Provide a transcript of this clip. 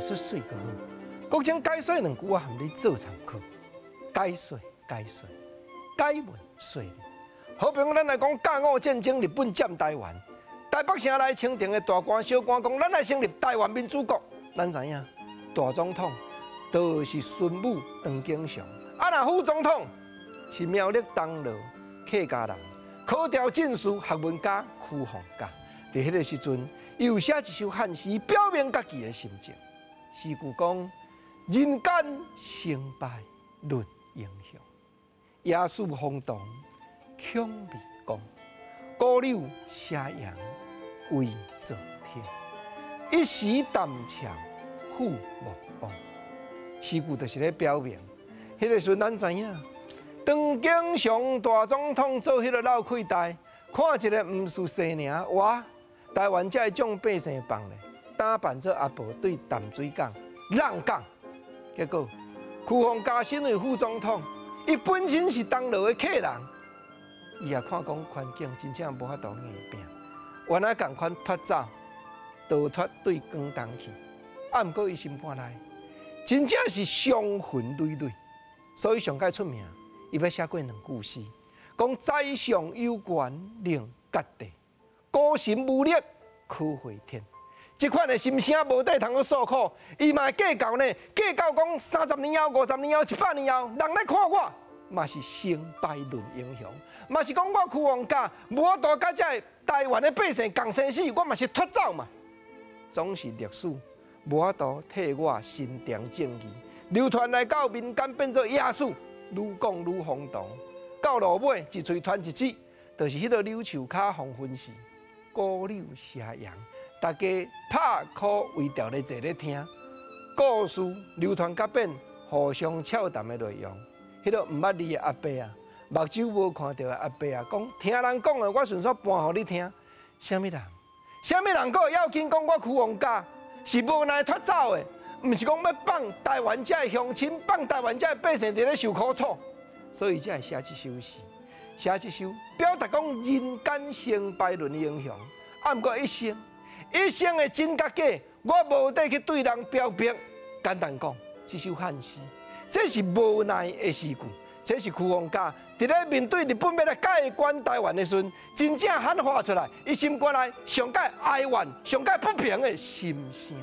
说水个好，国情解说两句我，含你做参考。解说解说，解文说理。好比咱来讲甲午战争，日本占台湾，台北城内清廷的大官小官讲，咱来成立台湾民主国。咱知影，大总统都是孙武、黄景祥，啊那副总统是苗栗东路客家人，考调进士、学问家屈鸿嘉。在迄个时阵，又写一首汉诗，表明家己的心情。诗句讲：人间成败论英雄，野史风动恐未公。高柳斜阳为昨天，一时谈笑父母亡。诗句就是咧表明，迄个时阵咱知影，当经常大总统做迄个老亏代，看一个毋是生年哇！台湾才会将百姓放咧，打扮做阿婆对淡水港浪港，结果屈鸿嘉身为副总统，伊本身是当路的。客人，伊也看讲环境真正无法度硬拼，原来共款脱走，逃脱对广东去，啊，毋过伊心肝内真正是伤痕累累，所以上界出名，伊要写过两句诗，讲宰相有权令割地。高行无力可回天，这款的心声无底通去诉苦，伊嘛计较呢？计较讲三十年后、五十年后、一百年后，人来看我，嘛是成败论英雄，嘛是讲我屈王家无法度甲这台湾的百姓共生死，我嘛是脱走嘛。总是历史无法度替我伸张正义，流传来到民间变做野史，愈讲愈荒唐。到落尾一嘴传一支，就是迄个柳树卡黄昏时。高柳斜阳，大家拍苦为调咧坐咧听，故事流传甲变，互相俏谈的内容。迄个毋捌字的阿伯啊，目睭无看到的阿伯啊，讲听人讲的，我顺续搬互你听。虾米人？虾米人个要紧讲我屈王家是无奈脱走的，毋是讲要放台湾遮的乡亲，放台湾遮的百姓伫咧受苦楚，所以才会写一首诗。写一首表达讲人间成败论的英雄，啊，毋过一生一生的真甲假，我无得去对人表白。简单讲，这首汉诗，这是无奈的诗句，这是屈鸿嘉伫咧面对日本要来解关台湾的时阵，真正喊发出来，伊心肝内上界哀怨、上界不平的心声。